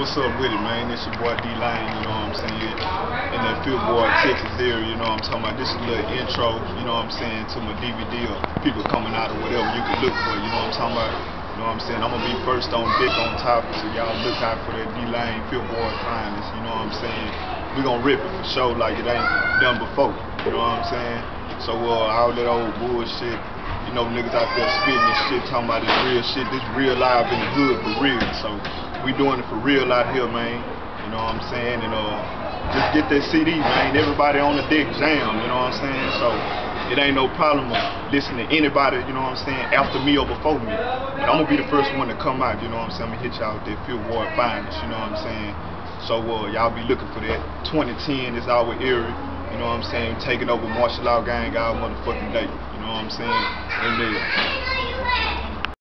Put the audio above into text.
What's up with it, man? It's your boy D Lane, you know what I'm saying? In that Fifth Ward, Texas area, you know what I'm talking about? This is a little intro, you know what I'm saying, to my DVD or people coming out or whatever you can look for, you know what I'm talking about? You know what I'm saying? I'm gonna be first on dick on top, so y'all look out for that D Lane Fifth Ward finest, you know what I'm saying? We gonna rip it for sure like it ain't done before, you know what I'm saying? So uh, all that old bullshit, you know, niggas out there spitting this shit, talking about this real shit, this real live in the hood for real. So we doing it for real out here, man. You know what I'm saying? And uh, just get that CD, man. Everybody on the deck jam, you know what I'm saying? So it ain't no problem of listening to anybody, you know what I'm saying, after me or before me. But I'm gonna be the first one to come out, you know what I'm saying? I'm gonna hit y'all with that Fifth Ward finest, you know what I'm saying? So uh, y'all be looking for that. 2010 is our era, you know what I'm saying? Taking over martial law gang all motherfucking day, you know what I'm saying? Amen.